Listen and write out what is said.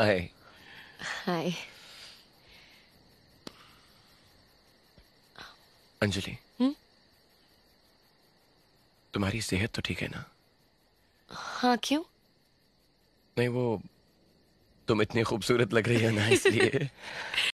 Hi. Hi. Anjali. तुम्हारी सेहत तो ठीक है ना? हाँ क्यों? नहीं वो तुम इतनी खूबसूरत लग रही है ना इसलिए।